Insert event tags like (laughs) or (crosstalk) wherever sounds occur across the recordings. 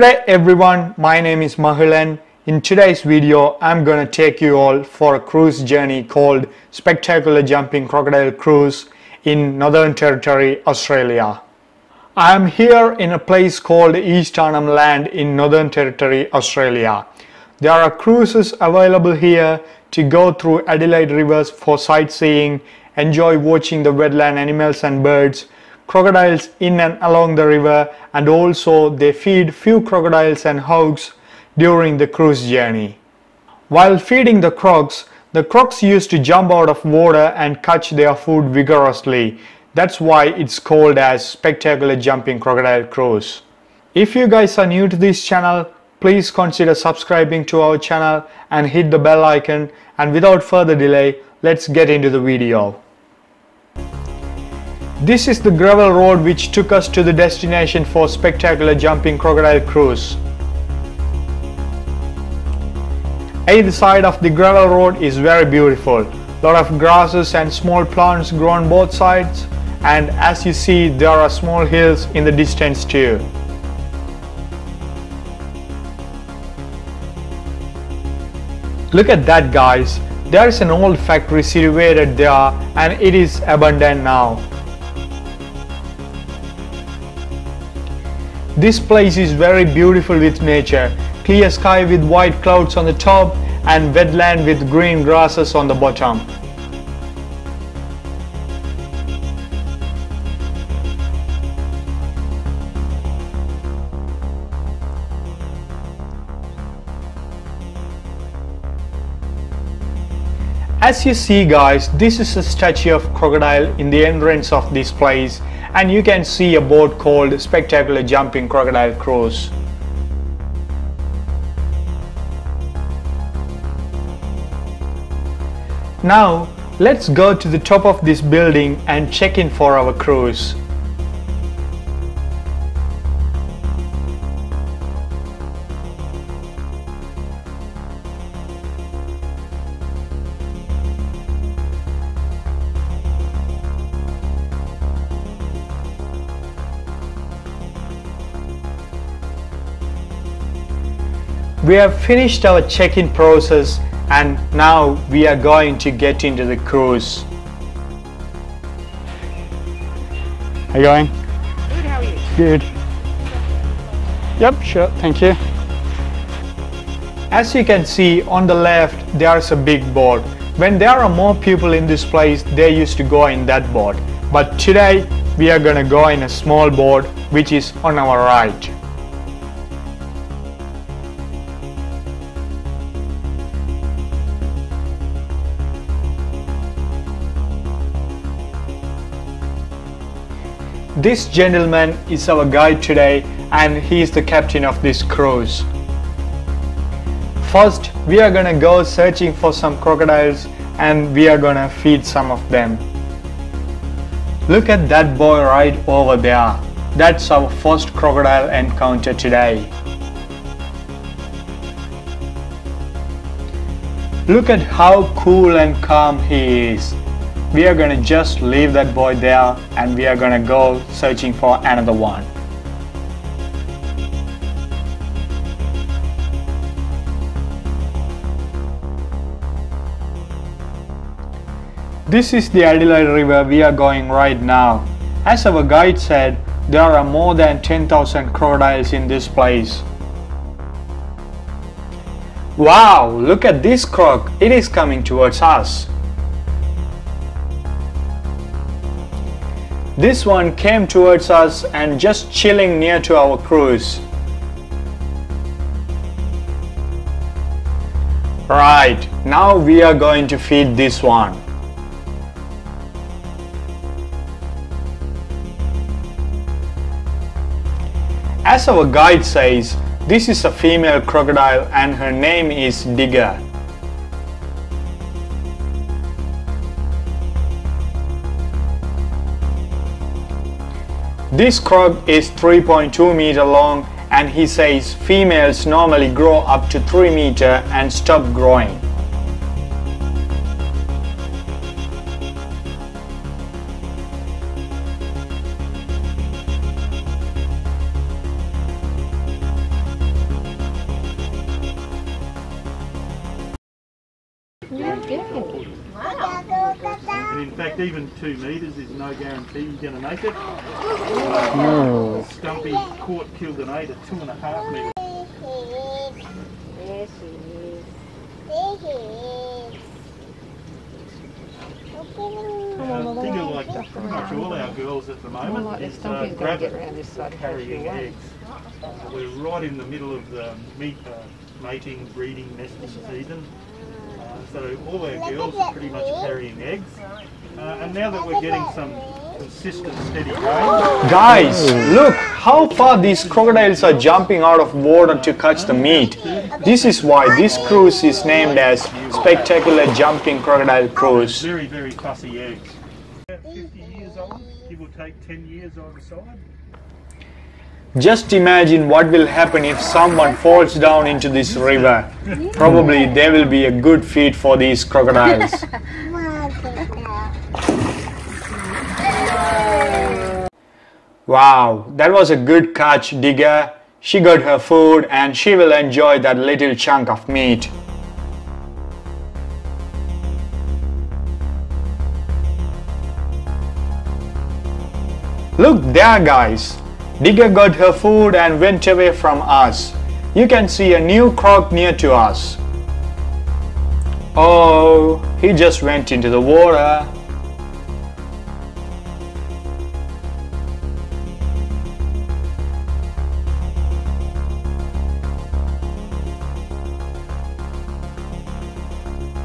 Good day everyone, my name is Mahilan. In today's video, I'm gonna take you all for a cruise journey called Spectacular Jumping Crocodile Cruise in Northern Territory, Australia. I am here in a place called East Arnhem Land in Northern Territory, Australia. There are cruises available here to go through Adelaide rivers for sightseeing, enjoy watching the wetland animals and birds, crocodiles in and along the river and also they feed few crocodiles and hogs during the cruise journey. While feeding the crocs, the crocs used to jump out of water and catch their food vigorously. That's why it's called as Spectacular Jumping Crocodile Cruise. If you guys are new to this channel, please consider subscribing to our channel and hit the bell icon and without further delay let's get into the video. This is the gravel road which took us to the destination for spectacular jumping crocodile cruise. Either side of the gravel road is very beautiful. Lot of grasses and small plants grow on both sides and as you see there are small hills in the distance too. Look at that guys, there is an old factory situated there and it is abandoned now. This place is very beautiful with nature, clear sky with white clouds on the top and wetland with green grasses on the bottom. As you see guys, this is a statue of crocodile in the entrance of this place and you can see a boat called Spectacular Jumping Crocodile Cruise. Now let's go to the top of this building and check in for our cruise. We have finished our check-in process and now we are going to get into the cruise. How you going? Good, how are you? Good. Yep, sure, thank you. As you can see on the left, there's a big boat. When there are more people in this place, they used to go in that boat. But today, we are gonna go in a small boat, which is on our right. This gentleman is our guide today and he is the captain of this cruise. First, we are gonna go searching for some crocodiles and we are gonna feed some of them. Look at that boy right over there. That's our first crocodile encounter today. Look at how cool and calm he is we are gonna just leave that boy there and we are gonna go searching for another one. This is the Adelaide River we are going right now. As our guide said, there are more than 10,000 crocodiles in this place. Wow, look at this croc, it is coming towards us. This one came towards us and just chilling near to our cruise. Right, now we are going to feed this one. As our guide says, this is a female crocodile and her name is Digger. This crab is 3.2 meter long and he says females normally grow up to 3 meter and stop growing. No guarantee you're going to make it. No. Stumpy caught, killed an eight at two and a half metres. There she is. There she is. I think of like pretty much all our girls at the moment like that is uh, stumpy's gonna grab get it, round this side carrying eggs. Uh, we're right in the middle of the meat, uh, mating, breeding, nesting season. Uh, so all our girls are pretty much carrying eggs. Uh, and now that we're getting some consistent, steady rain, Guys, look how far these crocodiles are jumping out of water to catch the meat. This is why this cruise is named as Spectacular Jumping Crocodile Cruise. very, very fussy eggs. About 50 years old, give or take 10 years either side. Just imagine what will happen if someone falls down into this river. Probably there will be a good feed for these crocodiles. (laughs) Wow, that was a good catch, Digger. She got her food and she will enjoy that little chunk of meat. Look there, guys. Digger got her food and went away from us. You can see a new croc near to us. Oh, he just went into the water.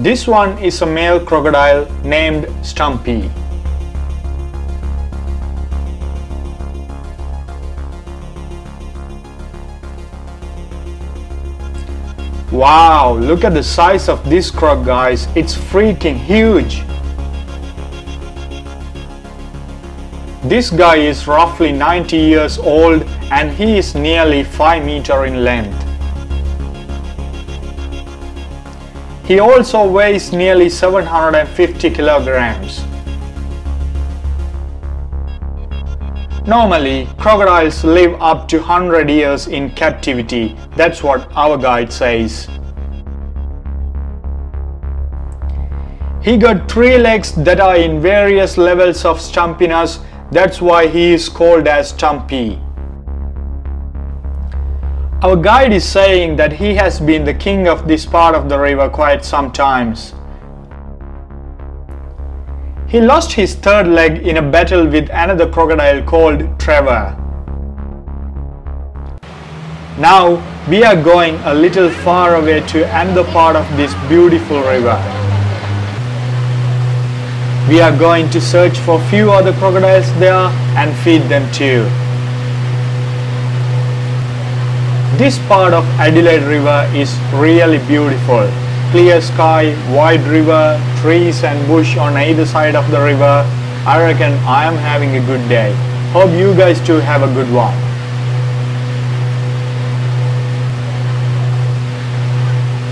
This one is a male crocodile named Stumpy. Wow, look at the size of this croc guys, it's freaking huge. This guy is roughly 90 years old and he is nearly 5 meter in length. He also weighs nearly 750 kilograms. Normally, crocodiles live up to 100 years in captivity. That's what our guide says. He got three legs that are in various levels of stumpiness. That's why he is called as Stumpy. Our guide is saying that he has been the king of this part of the river quite some times. He lost his third leg in a battle with another crocodile called Trevor. Now we are going a little far away to another part of this beautiful river. We are going to search for a few other crocodiles there and feed them too. This part of Adelaide River is really beautiful. Clear sky, wide river, trees and bush on either side of the river. I reckon I am having a good day. Hope you guys too have a good one.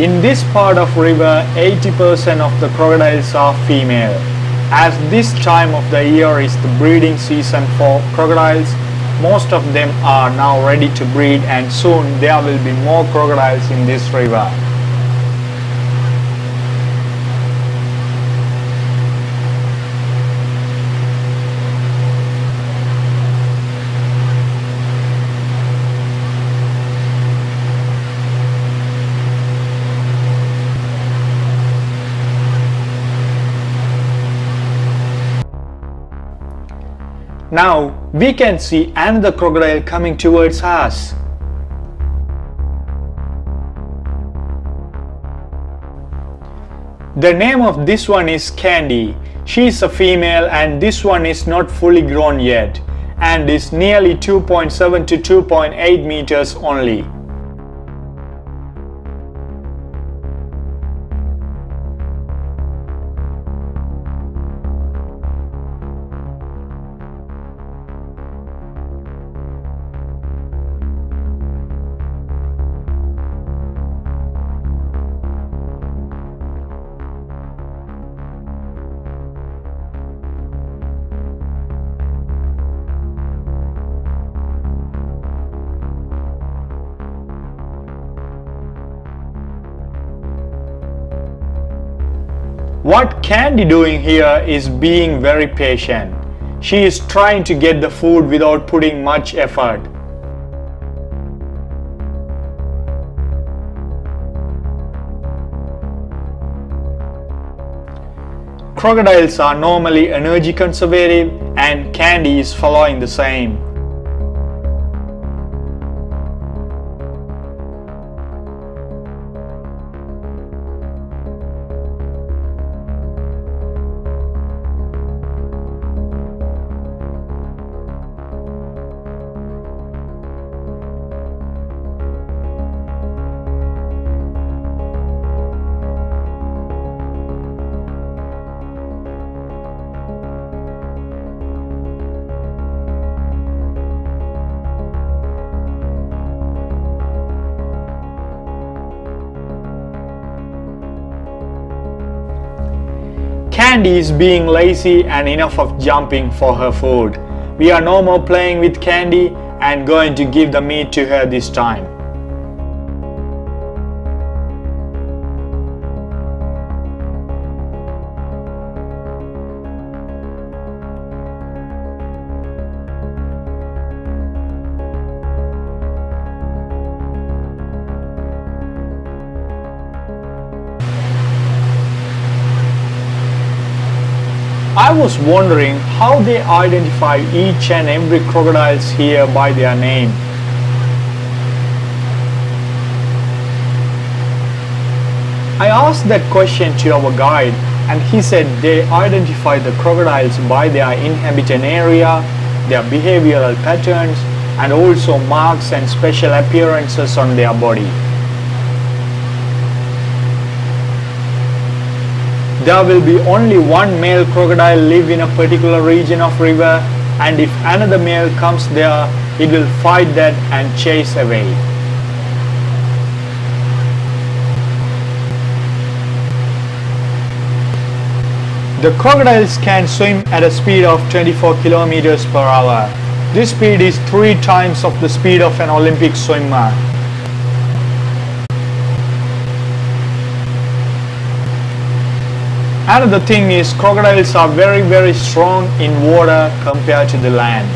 In this part of river, 80% of the crocodiles are female. As this time of the year is the breeding season for crocodiles, most of them are now ready to breed and soon there will be more crocodiles in this river. Now we can see another crocodile coming towards us. The name of this one is Candy. She is a female and this one is not fully grown yet and is nearly 2.7 to 2.8 meters only. What Candy doing here is being very patient. She is trying to get the food without putting much effort. Crocodiles are normally energy conservative and Candy is following the same. Candy is being lazy and enough of jumping for her food. We are no more playing with Candy and going to give the meat to her this time. I was wondering how they identify each and every crocodiles here by their name. I asked that question to our guide and he said they identify the crocodiles by their inhabitant area, their behavioral patterns and also marks and special appearances on their body. There will be only one male crocodile live in a particular region of river and if another male comes there it will fight that and chase away. The crocodiles can swim at a speed of 24 kilometers per hour. This speed is three times of the speed of an Olympic swimmer. Another thing is crocodiles are very very strong in water compared to the land.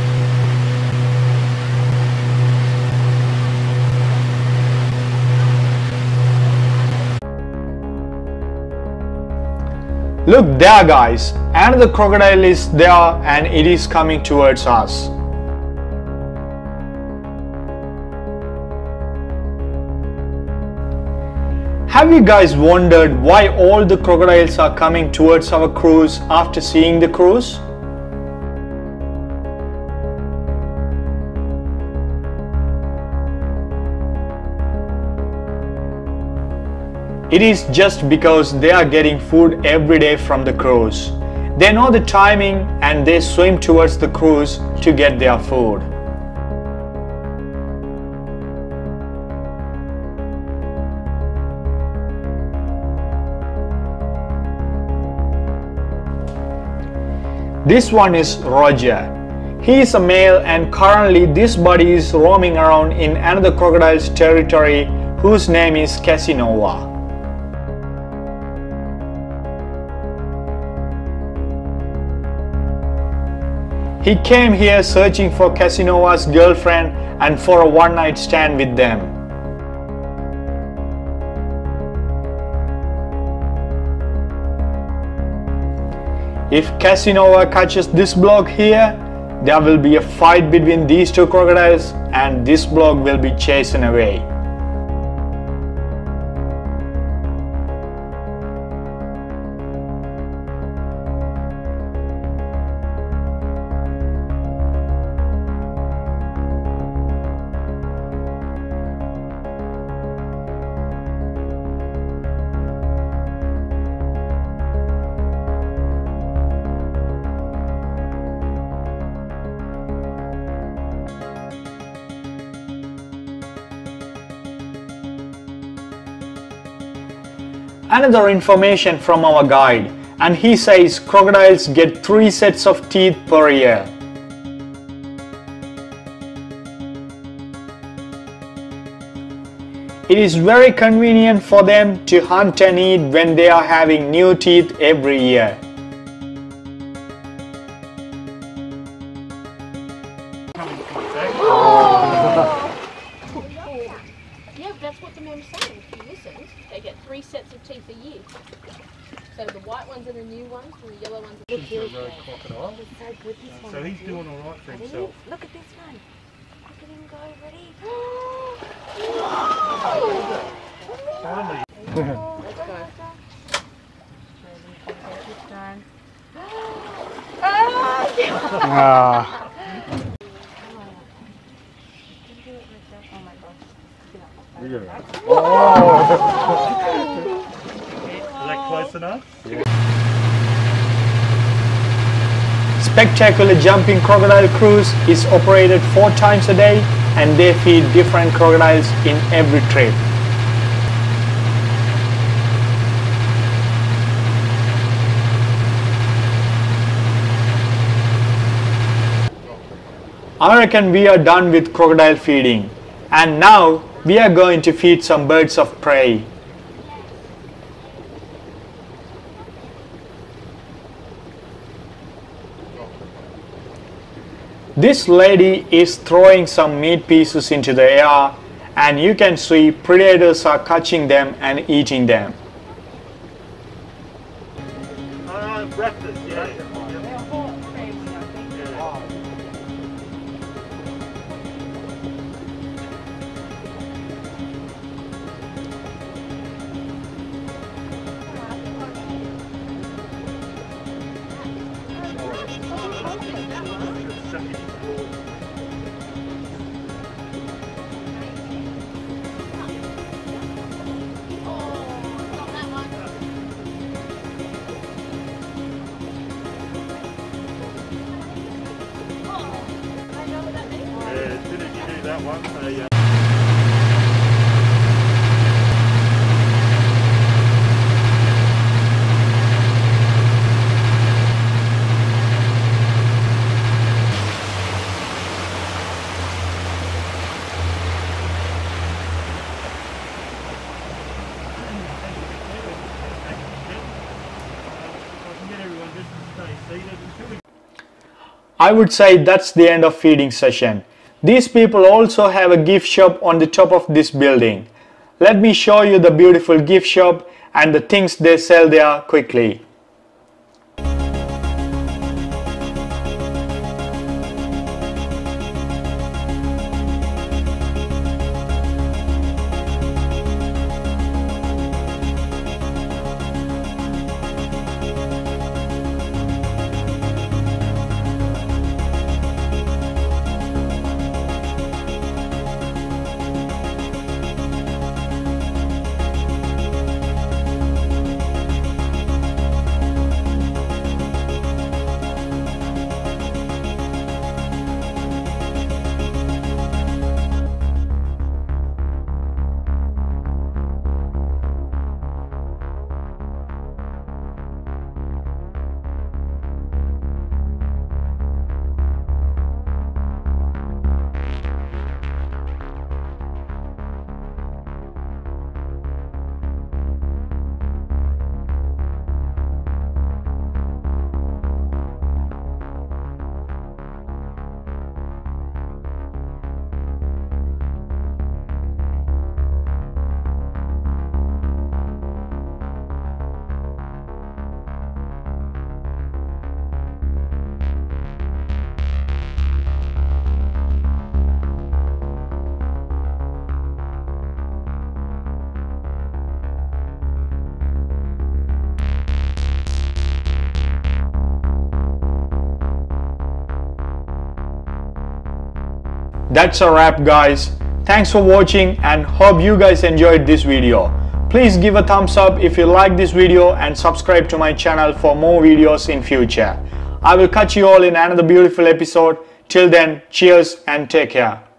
Look there guys, another crocodile is there and it is coming towards us. Have you guys wondered why all the crocodiles are coming towards our cruise after seeing the cruise? It is just because they are getting food every day from the cruise. They know the timing and they swim towards the cruise to get their food. This one is Roger. He is a male and currently this body is roaming around in another crocodile's territory whose name is Casanova. He came here searching for Casanova's girlfriend and for a one night stand with them. If Casanova catches this block here, there will be a fight between these two crocodiles and this block will be chased away. Another information from our guide and he says crocodiles get 3 sets of teeth per year. It is very convenient for them to hunt and eat when they are having new teeth every year. Three sets of teeth a year. So the white ones are the new ones, and the yellow ones are the This is a road crocodile. So good. So he's doing all right for himself. Look at this one. Look at him go. Ready? (gasps) Finally, Let's go. Ah, is (laughs) that (laughs) (laughs) close enough? Spectacular Jumping Crocodile Cruise is operated four times a day and they feed different crocodiles in every trip. I reckon we are done with crocodile feeding and now we are going to feed some birds of prey. This lady is throwing some meat pieces into the air and you can see predators are catching them and eating them. Uh, yeah. Yeah, I would say that's the end of feeding session. These people also have a gift shop on the top of this building. Let me show you the beautiful gift shop and the things they sell there quickly. That's a wrap guys. Thanks for watching and hope you guys enjoyed this video. Please give a thumbs up if you like this video and subscribe to my channel for more videos in future. I will catch you all in another beautiful episode. Till then, cheers and take care.